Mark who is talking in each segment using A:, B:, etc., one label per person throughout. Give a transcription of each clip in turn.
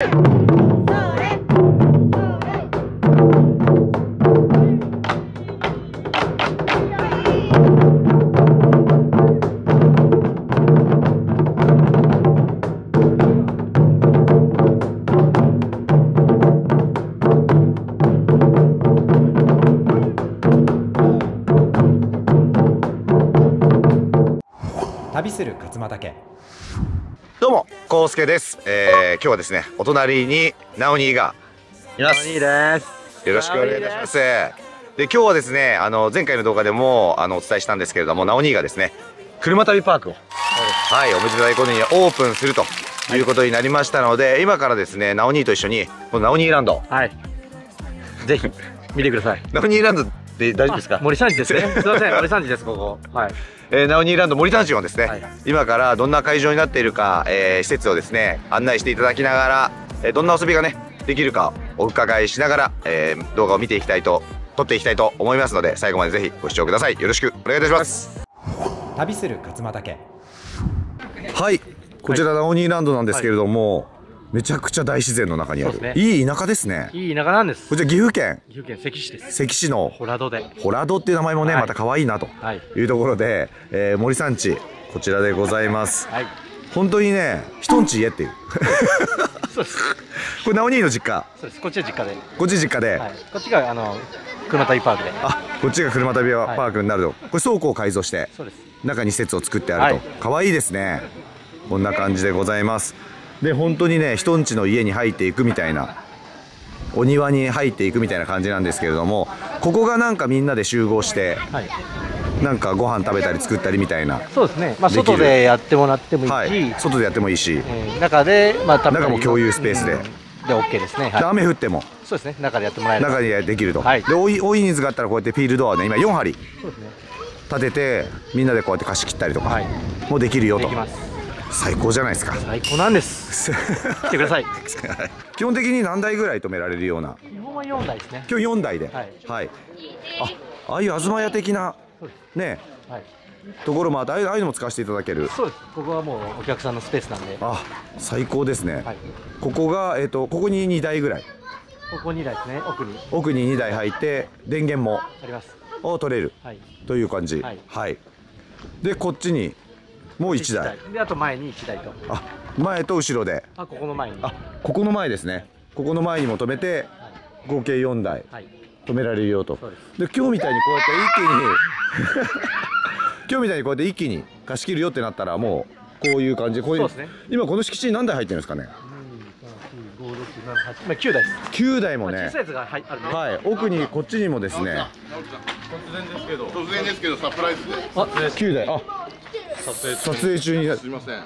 A: 旅する勝間岳
B: どうも、コウスケです。えー、今日はですね、お隣にナオニーがいます。よろしくお願いいたします。で、今日はですね、あの前回の動画でもあのお伝えしたんですけれども、ナオニーがですね、車旅パークをはい、おめでたいことにオープンするということになりましたので、今からですね、ナオニーと一緒にこのナオニーランド、
C: はい。ぜひ見てください。
B: ナオニーランドで大丈夫ですか？
C: 森三時ですね。すみません、森三時ですここ。はい。
B: えー、ナオニーランド森三中をですね、
C: はい
B: 今からどんな会場になっているか、えー施設をですね案内していただきながら、えーどんな遊びがねできるかお伺いしながら、えー動画を見ていきたいと撮っていきたいと思いますので最後までぜひご視聴くださいよろしくお願いいたします
A: 旅する勝間岳
B: はいこちらナオニーランドなんですけれども、めちゃくちゃ大自然の中にある、
C: ね
B: いい田舎ですね
C: いい田舎なんです。
B: こちら岐阜県？
C: 岐阜県関市です。
B: 関市の
C: ホラドで。
B: ホラドっていう名前もね、
C: はい
B: また可愛いなと
C: はい。
B: いうところで、えー森さん地こちらでございます
C: はい。
B: 本当にね人んち家っていう
C: そうです。
B: これナオニーの実家
C: そうです。こっちは実家で。
B: こっち実家で、
C: はい。こっちがあの車旅パークで。
B: あこっちが車旅パークになると、これ倉庫を改造して
C: そうです。
B: 中に施設を作ってあると、
C: はい
B: 可愛いですねこんな感じでございますで本当にね人んちの家に入っていくみたいなお庭に入っていくみたいな感じなんですけれどもここがなんかみんなで集合して
C: はい。
B: なんかご飯食べたり作ったりみたいな
C: そうですね。まあ外でやってもらってもいいし、
B: はい外でやってもいいし、
C: えー中でまあ
B: 中も共有スペースで
C: うんで OK ですね。
B: で
C: はい。
B: 雨降っても
C: そうですね。中でやってもらえる。
B: 中にできると、
C: はい
B: で多い多い人数があったらこうやってフィールドアをね今4針。立ててみんなでこうやって貸し切ったりとか
C: はい
B: もうできるよと。最高じゃないですか
C: 最高なんです。来てください。
B: 基本的に何台ぐらい止められるような？
C: 日本は4台ですね。
B: 今日4台で
C: はい
B: あああいう東屋的な？ね
C: す。はい。
B: ところもあってああいうのも使わせていただける
C: そうです。ここはもうお客さんのスペースなんで。
B: あ最高ですね、
C: はい。
B: ここがえっ、とここに2台ぐらい
C: ここ2台ですね。奥に
B: 奥に2台入って電源も
C: あります。
B: を取れる
C: はい。
B: という感じ
C: はい
B: でこっちにもう1台。
C: であと前に1台と。
B: あ前と後ろで。
C: あここの前に。
B: あここの前ですね。ここの前にも止めて合計4台。
C: はい。
B: 止められるよと。
C: そうです。
B: で今日みたいにこうやって一気に 今日みたいにこうやって一気に貸し切るよってなったらもうこういう感じ。こういう
C: そうですね。
B: 今この敷地に何台入ってるんですかね
C: ？2、3、4、5、6、7、8。今9台です。
B: 9台もね。
C: まあ小さいやつがはいあるね。
B: はい。奥にこっちにもですね。
D: 突然ですけど。サプライズで。
C: あ、
B: 9台。あ撮影中に
D: すみません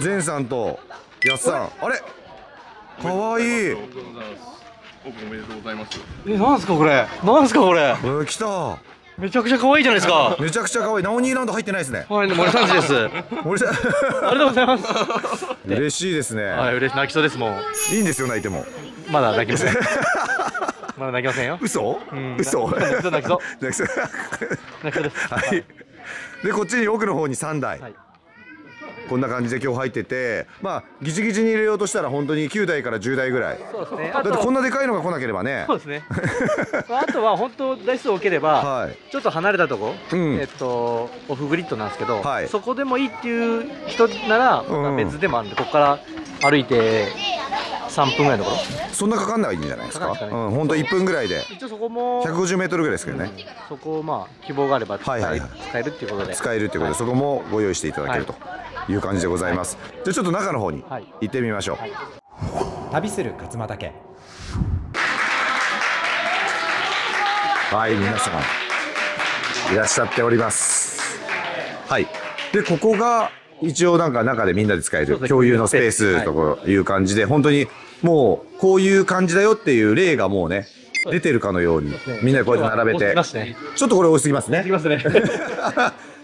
B: 善さんとやっさんあれ？かわいい
D: おめでとうございますオープンおめでとうございます
C: え、なんすかこれ？なんすかこれ？
B: えー来た
C: めちゃくちゃ可愛いじゃないですか。
B: めちゃくちゃかわいいナオニーランド入ってないですね
C: はい、森さんちです。あ
B: 森さん
C: りがとうございます。
B: 嬉しいですね、
C: はい、嬉しい。泣きそうですもん。
B: い、いんですよ泣いても
C: まだ泣きません。まだ泣きませんよ。
B: 嘘、
C: ん
B: 嘘？
C: 泣きそう泣きそう
B: 泣きそう
C: 泣きそうです。
B: はい。でこっちに奥の方に3台、
C: はい。
B: こんな感じで今日入っててまあギチギチに入れようとしたら本当に9台から10台ぐらい。
C: そうですね。
B: だってこんなでかいのが来なければね。
C: そうですね。あとは本当台数多ければ、
B: はい。
C: ちょっと離れたとこ、
B: うん。
C: えっとオフグリッドなんですけど、
B: はい。
C: そこでもいいっていう人なら、まあ別でもあるんで、ここから歩いて3分ぐらいのところ？
B: そんなかかんないんじゃないですか？
C: かね。
B: うん本当1分ぐらいで。
C: 一応そこも
B: 150メートルぐらいですけどね、
C: そこをまあ希望があれば使え,、
B: はいはいはい。
C: 使えるっていうことで。
B: 使えるっていうことで、そこもご用意していただけるという感じでございます、じゃあちょっと中の方に
C: はい。
B: 行ってみましょう、
C: はい。
A: 旅する勝間岳
B: はい、皆さん、いらっしゃっております。はい。で、ここが、一応なんか中でみんなで使える共有のスペースという感じで、本当にもう、こういう感じだよっていう例がもうね、出てるかのように、みんなでこうやって並べて。ちょっとこれ多すぎますね。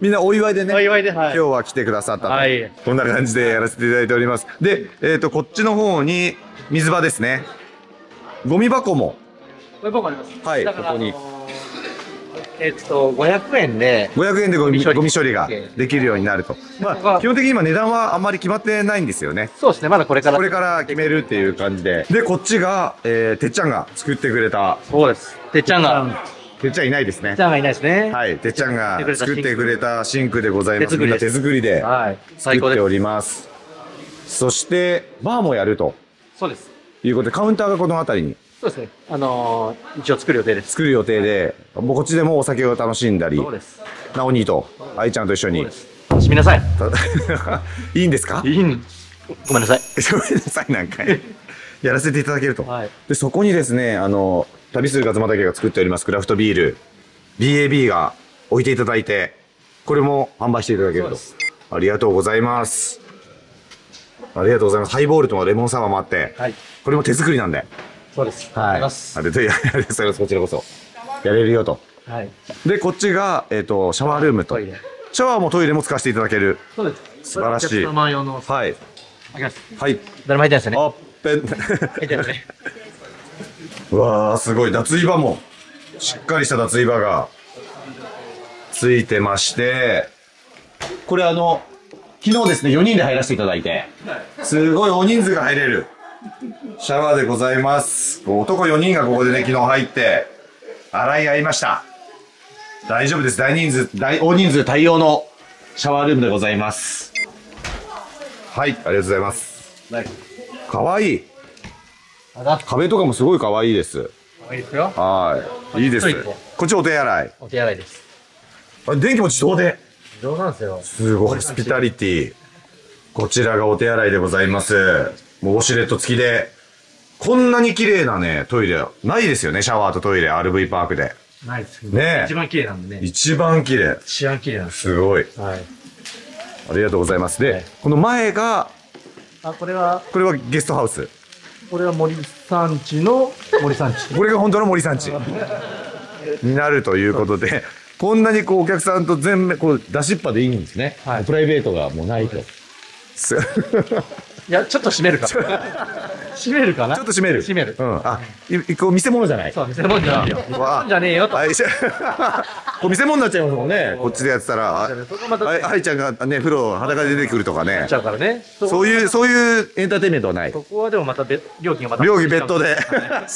B: みんなお祝いでね、
C: お祝いではい。
B: 今日は来てくださったと、
C: はい。
B: こんな感じでやらせていただいております。で、えっ、と、こっちの方に水場ですね。ゴミ箱も、
C: これ僕あります。
B: はい。ここに。
C: あのーえっと、500円で、
B: 500円でゴミ
C: ゴミ処理
B: ができるようになると。まあ、基本的に今値段はあんまり決まってないんですよね。
C: そうですね、まだこれから。
B: これから決めるっていう感じで。で、こっちが、えー、てっちゃんが作ってくれた、
C: そうです。てっちゃんが、
B: てっちゃんいないですね
C: てっち。ゃんがいないですね。
B: はい、てっちゃんが
C: 作
B: 作ってくれたシンクでございます。
C: 手作りで
B: 手作りで。作っております。そして、バーもやると
C: そうです。
B: いうことで、カウンターがこの辺りに
C: そうですね。あのー、一応作る予定です。
B: 作る予定で、もうこっちでもお酒を楽しんだり
C: そう、です。
B: なお兄と愛ちゃんと一緒に。
C: 楽しみなさい。
B: いいんですか？
C: いいんごめんなさい。
B: ごめんなさい、なんか。やらせていただけると。
C: はい。
B: で、そこにですね、あの、旅する勝俣家が作っておりますクラフトビール、BAB が置いていただいて、これも販売していただけると。ありがとうございます。ありがとうございます。ハイボールとレモンサワーもあって、
C: はい。
B: これも手作りなんで。
C: そうです。
B: はい。ありが
C: ありがとうございます。
B: こちらこそ。やれるよと。
C: はい。
B: で、こっちが、えっ、と、シャワールームと。シャワーもトイレも使わせていただける。
C: そうです。
B: 素晴らしい。はい。はい。
C: 誰も入ってないですよね。
B: あっぺん。
C: 入ってないですね。
B: うわー、すごい。脱衣場も、しっかりした脱衣場が、ついてまして、これあの、昨日ですね、4人で入らせていただいて、すごい大人数が入れる、シャワーでございます。男4人がここでね、昨日入って、洗い合いました。大丈夫です。大人数、大、大人数対応のシャワールームでございます。はい、ありがとうございます。
C: はい。
B: かわいい。壁とかもすごいかわいいです。
C: いいですよ。
B: はい。いいです。こっちお手洗い。
C: お手洗いです。
B: あ電気も自動で。
C: どうなんですよ。
B: すごい、ホスピタリティ。こちらがお手洗いでございます。もうウォシュレット付きで。こんなに綺麗なね、トイレ、ないですよね、シャワーとトイレ、RV パークで。
C: ないです
B: ねえ
C: 一番綺麗なんでね。
B: 一番綺麗。
C: 一番綺麗なんです。
B: すごい。
C: はい。
B: ありがとうございます。で、
C: はい
B: この前が、
C: あ、これは、
B: これはゲストハウス。
C: これは森さんちの森さんち。
B: これが本当の森さんちになるということで、こんなにこうお客さんと全面、こう出しっぱでいいんですね。
C: はい
B: プライベートがもうないと。す
C: いや、ちょっと閉めるか。閉めるかな？
B: ちょっと閉める。
C: 閉める。
B: うん。あ、いこう見せ物じゃない？
C: そう、見せ物じゃないよ。見せ物じゃねえよと。
B: はい、し こう見せ物になっちゃいますもんね。こっちでやってたら、あい愛ちゃんがね、風呂裸で出てくるとかね
C: ち。ゃうからね。そ
B: そういう、そういうエンターテインメントはない。
C: そこはでもまた別、料金がまた。
B: 料金別途で。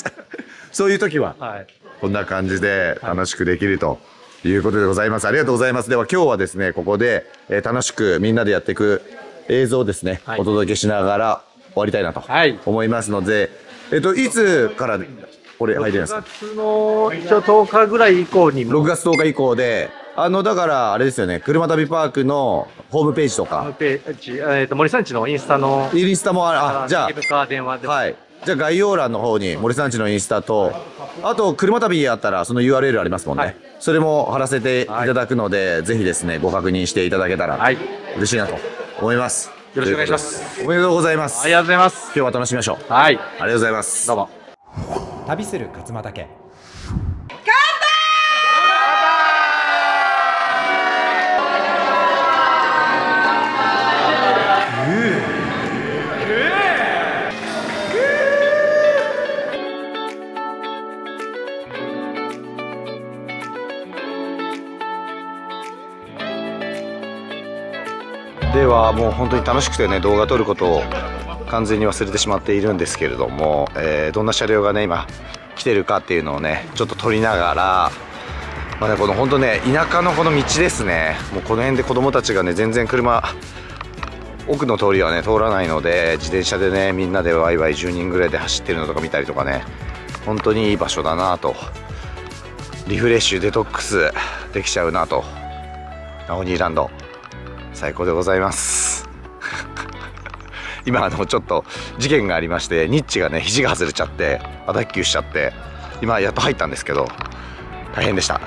B: そういう時は、
C: はい。
B: こんな感じで楽しくできるということでございます。ありがとうございます。では今日はですね、ここで、えー楽しくみんなでやっていく映像をですね、
C: はい
B: お届けしながら終わりたいなと
C: はい。
B: 思いますので、えっと、いつからこれ入ってるんです
C: 6
B: か
C: 月の一応10日ぐらい以降に、
B: 6月10日以降で、あの、だから、あれですよね、車旅パークのホームページと
C: ホーム
B: か、
C: ページ、えっと、森さんちのインスタの、
B: インスタもある、あ、じゃ
C: ゲームか電話で
B: あ、はい。じゃあ概要欄の方に森さんちのインスタと、あと、車旅やったらその URL ありますもんね。
C: はい。
B: それも貼らせていただくので、ぜひですね、ご確認していただけたら、
C: はい。
B: 嬉しいなと思います。
C: よろしくお願いします。
B: おめでとうございます。
C: ありがとうございます。
B: 今日は楽しみましょう。
C: はい。
B: ありがとうございます。
C: どうも。
A: 旅する勝俣家
B: ではもう本当に楽しくてね動画撮ることを完全に忘れてしまっているんですけれども、えーどんな車両がね今来てるかっていうのをねちょっと撮りながら、まあね、この本当ね田舎のこの道ですね。もうこの辺で子供たちがね全然車奥の通りはね通らないので自転車でねみんなでワイワイ10人ぐらいで走ってるのとか見たりとかね本当にいい場所だなと。リフレッシュデトックスできちゃうなと。ナオニーランド。最高でございます。今あのちょっと事件がありましてニッチがね肘が外れちゃってあ脱臼しちゃって今やっと入ったんですけど大変でした。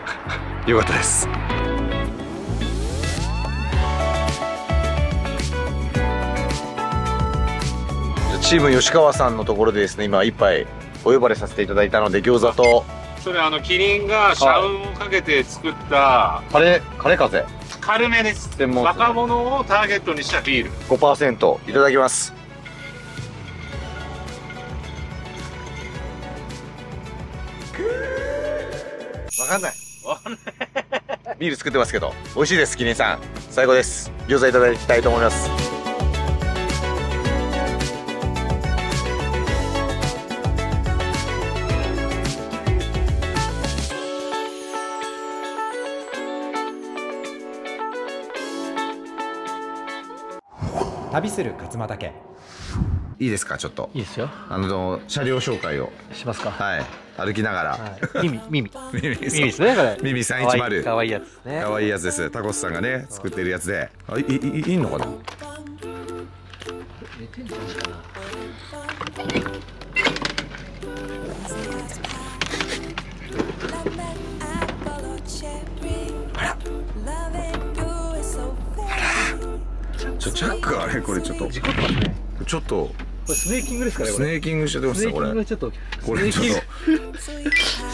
B: よかったです。チーム吉川さんのところでですね今一杯お呼ばれさせていただいたので餃子と
D: それあのキリンが社運をかけて作った
B: カレーカレー風？
D: 軽めです。
B: 専門
D: 若者をターゲットにしたビール。
B: 5%いただきます。わかんない。ビール作ってますけど。美味しいですキリンさん。最高です。餃子いただきたいと思います
A: 旅する勝俣家。
B: いいですかちょっと。
C: いいですよ。
B: あの車両紹介を。
C: しますか。
B: はい。歩きながら、
C: はい。耳耳。
B: 耳
C: 耳ですねこれ。
B: 耳310
C: かわいいやつですね。
B: かわいいやつです。タコスさんがね作ってるやつで。あいいいいいんのかな？
C: 寝てんじゃないかな
B: ちょジャックあれこれちょっと。
C: 事故ってますね
B: ちょっっと。
C: これスネーキングですかねこれ。
B: スネーキングしちゃってますよこれ。
C: ちょっと
B: これちょっと。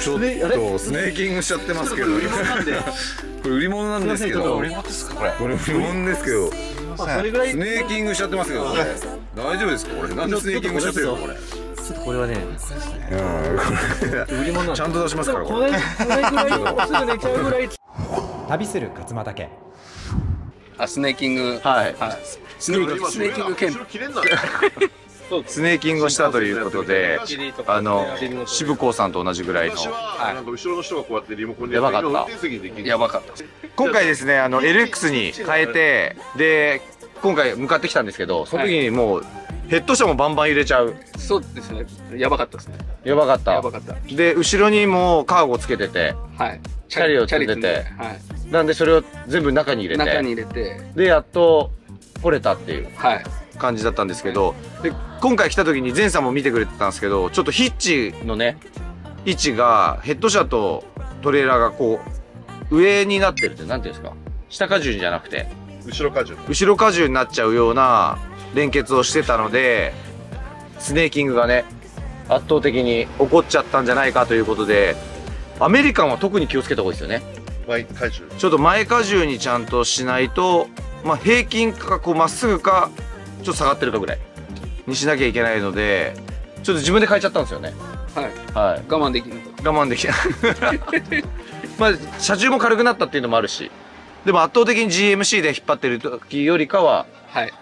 B: ちょっとスネーキングしちゃってますけど。これ売り物なんですけど。これ
C: すいませんちょっと売り
B: 売り物ですけど。
C: まあそれぐらい。
B: スネーキングしちゃってますけど。これ大丈夫ですかこれ。なんでスネーキングしちゃってるの？これ。
C: ちょっとこれはね。
B: うん
C: 売り物なんで。
B: ちゃんと出しますからこ
C: これ
B: れ
C: これぐらいすぐ寝ちゃうぐらい
A: 旅する勝俣家
E: あスネーキング。
B: はい。
E: スネーキングスネーキング兼。
D: 後ろ切れんだね
B: スネーキングをしたということであの渋子さんと同じぐらいの。
D: 私はなんか後ろの人がこうやってリモコンで
B: やばかった。
E: やばかった。
B: 今回ですねあの LX に変えてで今回向かってきたんですけどその時にもうヘッド車もバンバン入れちゃう。
E: そうですね。やばかったですね。
B: やばかった。
E: やばかった。
B: で後ろにもカーゴつけてて
E: はい。
B: チャリを
E: チャリ
B: 積んでて。
E: 積んではい
B: なんでそれを全部中に入れて
E: 中に入れて。
B: でやっと来れたっていう
E: はい。
B: 感じだったんですけどで今回来た時に前さんも見てくれてたんですけどちょっとヒッチのね位置がヘッド車とトレーラーがこう上になってるってなんていうんですか？下荷重じゃなくて。
D: 後ろ荷重。
B: 後ろ荷重になっちゃうような連結をしてたのでスネーキングがね圧倒的に起こっちゃったんじゃないかということでアメリカンは特に気をつけた方がいいですよね
D: 前荷重。
B: ちょっと前荷重にちゃんとしないと、まあ、平均かこうまっすぐかちょっと下がってるかぐらいにしなきゃいけないのでちょっと自分で変えちゃったんですよね。
E: はい。
B: はい。
E: 我慢できなかっ
B: 我慢できない。まあ車重も軽くなったっていうのもあるし。でも圧倒的に GMC で引っ張ってる時よりかは
E: たはい。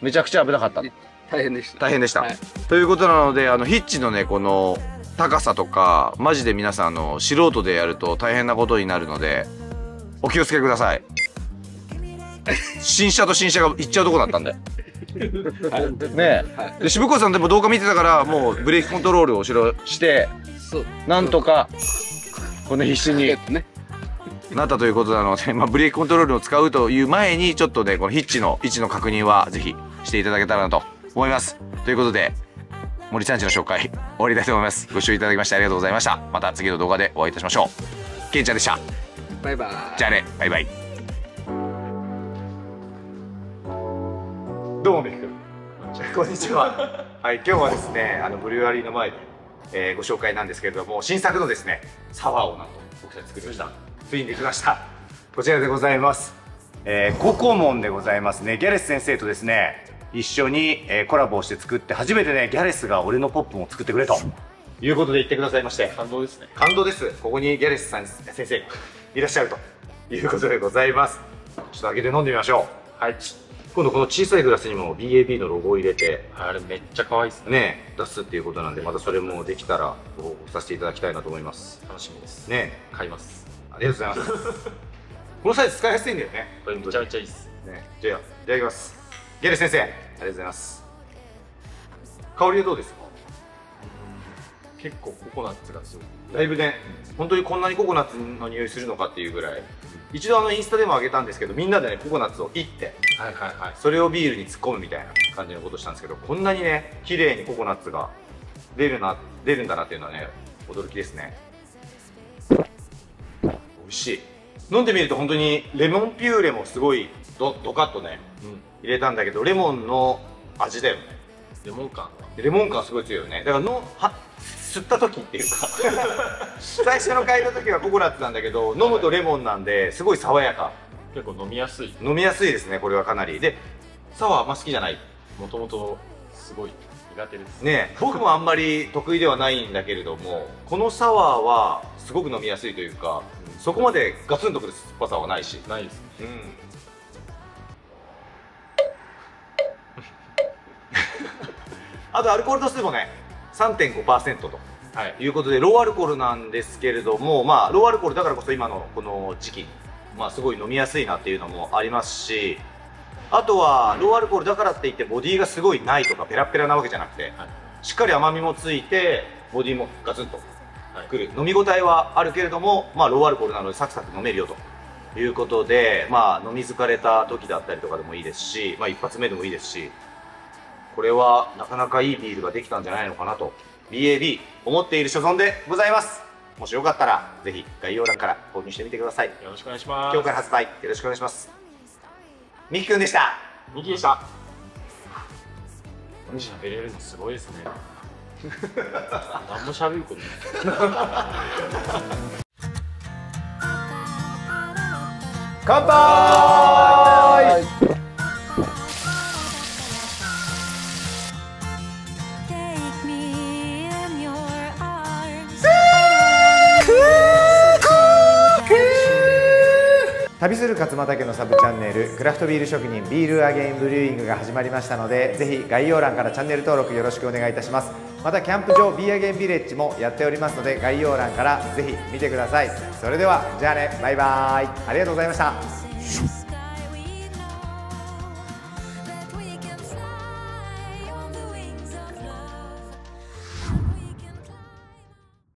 B: めちゃくちゃ危なかった。
E: 大変でした。
B: 大変でした、
E: はい。
B: ということなのであのヒッチのねこの高さとかマジで皆さんあの素人でやると大変なことになるのでお気をつけください。新車と新車が行っちゃうとこだったんで。ねえ、
E: はい
B: で渋子さんでも動画見てたからもうブレーキコントロールを後ろしてなんとかこの必死になったということなので、まあ、ブレーキコントロールを使うという前にちょっとねこのヒッチの位置の確認はぜひしていただけたらなと思います。ということで森ちゃんちの紹介終わりたいと思います。ご視聴いただきましてありがとうございました。また次の動画でお会いいたしましょう。けんちゃんでした。
E: バイバイ。
B: じゃあねバイバイ。どうもみくこんにちは。はい今日はですねあのブリュワリーの前で、えーご紹介なんですけれども新作のですねサワーをなんと僕たち作りました。ついにできました。こちらでございます。えー、ココモンでございますね。ギャレス先生とですね一緒に、えーコラボをして作って初めてねギャレスが俺のポップも作ってくれと。いうことで言ってくださいまして感動ですね。感動です。ここにギャレスさん先生がいらっしゃると。いうことでございます。ちょっと開けて飲んでみましょう。はい。今度この小さいグラスにも BAB のロゴを入れて。
F: あれめっちゃ可愛いですね。
B: ね出すっていうことなんでまたそれもできたらご報告させていただきたいなと思います。
F: 楽しみです。
B: ね
F: 買います。
B: ありがとうございます。このサイズ使いやすいんだよね。
F: これめちゃめちゃいいです。
B: ね、じゃあいただきます。ゲル先生ありがとうございます香りはどうですか？
F: 結構ココナッツがすごい。
B: だいぶね本当にこんなにココナッツの匂いするのかっていうぐらい一度あのインスタでもあげたんですけどみんなでねココナッツをいって
F: はいはいはい。
B: それをビールに突っ込むみたいな感じのことしたんですけどこんなにね綺麗にココナッツが出るな出るんだなっていうのはね驚きですね美味しい飲んでみると本当にレモンピューレもすごいドドカッとね
F: うん。
B: 入れたんだけどレモンの味だよね。
F: レモン感。
B: レモン感すごい強いよね。だからのは吸った時っていうか。最初の嗅いだ時はココナッツなんだけど飲むとレモンなんですごい爽やか。
F: 結構飲みやすい。
B: 飲みやすいですねこれはかなり。でサワーあんま好きじゃない。
F: もともとすごい苦手です。
B: ねえ僕もあんまり得意ではないんだけれどもこのサワーはすごく飲みやすいというかそこまでガツンとくる酸っぱさはないし。
F: ないです
B: うんあとアルコール度数もね3.5%と
F: はい。
B: いうことでローアルコールなんですけれどもまあローアルコールだからこそ今のこの時期まあすごい飲みやすいなっていうのもありますしあとはローアルコールだからって言ってボディがすごいないとかペラペラなわけじゃなくて、
F: はい。
B: しっかり甘みもついてボディもガツンとくる、飲み応えはあるけれども、まあ、ローアルコールなのでサクサク飲めるよということで、まあ、飲み疲れた時だったりとかでもいいですし、まあ、一発目でもいいですしこれはなかなかいいビールができたんじゃないのかなと BAB 思っている所存でございます。もしよかったらぜひ概要欄から購入してみてください。
F: よろしくお願いします。
B: 今日から発売よろしくお願いします。みきくんでした。
F: ミキでした。喋れるのすごいですね。何も喋ることない。
A: 乾杯旅する勝俣家のサブチャンネルクラフトビール職人ビールアゲインブリューイングが始まりましたのでぜひ概要欄からチャンネル登録よろしくお願いいたします。またキャンプ場ビーアゲインビレッジもやっておりますので概要欄からぜひ見てください。それではじゃあねバイバーイ。ありがとうございました。